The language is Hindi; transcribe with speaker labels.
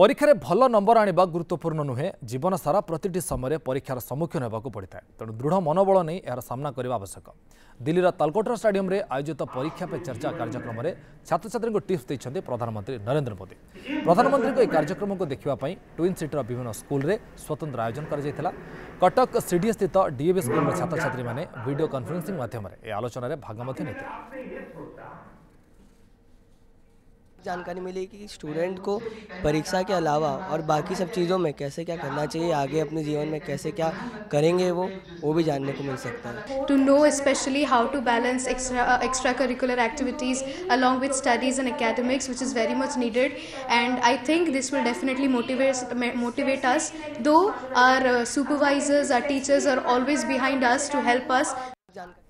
Speaker 1: ପରୀକ୍ଷାରେ ଭଲ ନମ୍ବର ଆଣିବା ଗୁରୁତ୍ୱପୂର୍ଣ୍ଣ ନୁହେଁ ଜୀବନ ସାରା ପ୍ରତିଟି ସମୟରେ ପରୀକ୍ଷାର ସମ୍ମୁଖୀନ ହେବାକୁ ପଡ଼ିଥାଏ ତେଣୁ ଦୃଢ଼ ମନୋବଳ ନେଇ ଏହାର ସାମ୍ନା କରିବା ଆବଶ୍ୟକ ଦିଲ୍ଲୀର ତାଲକୋଟରା ଷ୍ଟାଡିୟମ୍ରେ ଆୟୋଜିତ ପରୀକ୍ଷା ପେ ଚର୍ଚ୍ଚା କାର୍ଯ୍ୟକ୍ରମରେ ଛାତ୍ରଛାତ୍ରୀଙ୍କୁ ଟିପ୍ସ ଦେଇଛନ୍ତି ପ୍ରଧାନମନ୍ତ୍ରୀ ନରେନ୍ଦ୍ର ମୋଦି ପ୍ରଧାନମନ୍ତ୍ରୀଙ୍କ ଏହି କାର୍ଯ୍ୟକ୍ରମକୁ ଦେଖିବା ପାଇଁ ଟ୍ୱିନ୍ ସିଟିର ବିଭିନ୍ନ ସ୍କୁଲରେ ସ୍ୱତନ୍ତ୍ର ଆୟୋଜନ କରାଯାଇଥିଲା କଟକ ସିଡିଏ ସ୍ଥିତ ଡିଏଭି ସ୍କୁଲର ଛାତ୍ରଛାତ୍ରୀମାନେ ଭିଡ଼ିଓ କନ୍ଫରେନ୍ସିଂ ମାଧ୍ୟମରେ ଏହି ଆଲୋଚନାରେ ଭାଗ ମଧ୍ୟ ନେଇଥିଲେ
Speaker 2: जानकारी मिली कि स्टूडेंट को परीक्षा के अलावा और बाकी सब चीज़ों में कैसे क्या करना चाहिए आगे अपने जीवन में कैसे क्या करेंगे वो वो भी जानने को मिल सकता है
Speaker 3: to know specially how to balance extra curricular activities along with studies and academics which is very much needed and I think this will definitely motivate us though our supervisors our teachers are always behind us to help
Speaker 2: us